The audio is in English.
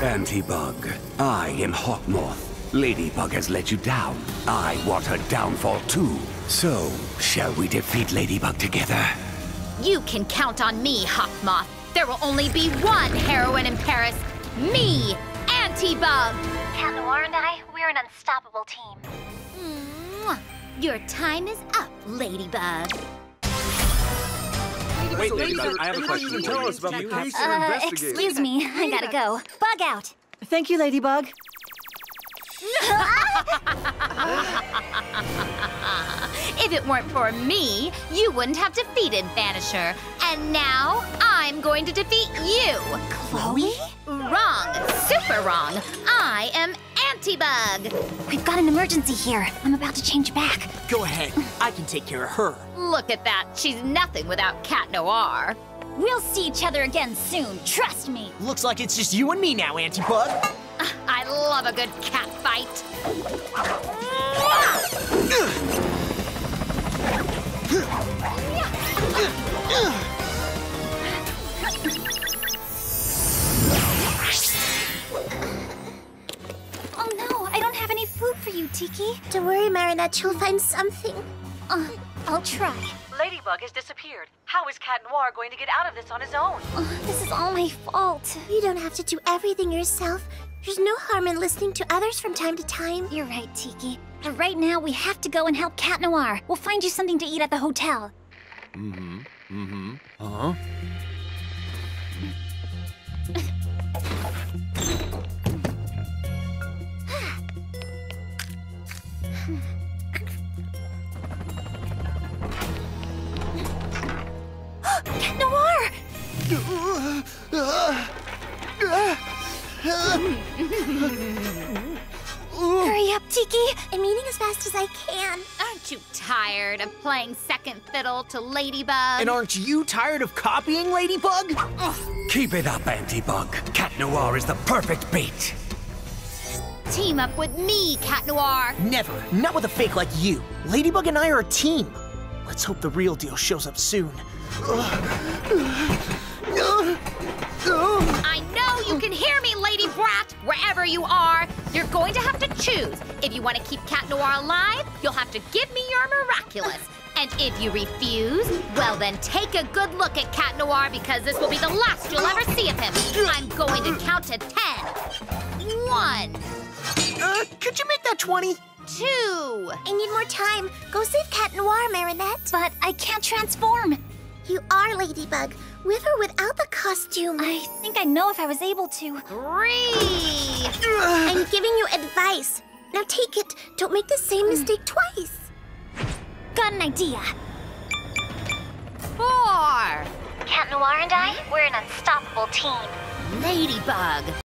Antibug. I am Hawkmoth. Ladybug has let you down. I want her downfall too. So, shall we defeat Ladybug together? You can count on me, Hawkmoth. There will only be one heroine in Paris. Me, Antibug. Cat Noir and I, we're an unstoppable team. Mwah. Your time is up, Ladybug. Wait, Ladybug, I have a question. Tell us about the case you're Uh, investigating. excuse me, I gotta go. Bug out. Thank you, Ladybug. If it weren't for me, you wouldn't have defeated Vanisher. And now I'm going to defeat you. Chloe? Wrong. Super wrong. I am Antibug. We've got an emergency here. I'm about to change back. Go ahead. I can take care of her. Look at that. She's nothing without Cat Noir. We'll see each other again soon, trust me. Looks like it's just you and me now, Antibug. I love a good cat fight. Tikki. Don't worry, Marinette, she'll find something. Uh, I'll try. Ladybug has disappeared. How is Cat Noir going to get out of this on his own? Uh, this is all my fault. You don't have to do everything yourself. There's no harm in listening to others from time to time. You're right, Tikki. But right now, we have to go and help Cat Noir. We'll find you something to eat at the hotel. Mm hmm. Mm hmm. Uh huh? Cat Noir! Hurry up, Tikki! I'm eating as fast as I can. Aren't you tired of playing second fiddle to Ladybug? And aren't you tired of copying Ladybug? Keep it up, Antibug. Cat Noir is the perfect bait. Team up with me, Cat Noir. Never. Not with a fake like you. Ladybug and I are a team. Let's hope the real deal shows up soon. I know you can hear me, Lady Brat, wherever you are. You're going to have to choose. If you want to keep Cat Noir alive, you'll have to give me your miraculous. And if you refuse, well then take a good look at Cat Noir because this will be the last you'll ever see of him. I'm going to count to ten. One, Uh, could you make that 20? two. I need more time. Go save Cat Noir, Marinette. But I can't transform. You are Ladybug, with or without the costume. I think I know if I was able to. Three. I'm giving you advice. Now take it. Don't make the same mistake twice. Got an idea. Four. Cat Noir and I, we're an unstoppable team. Ladybug.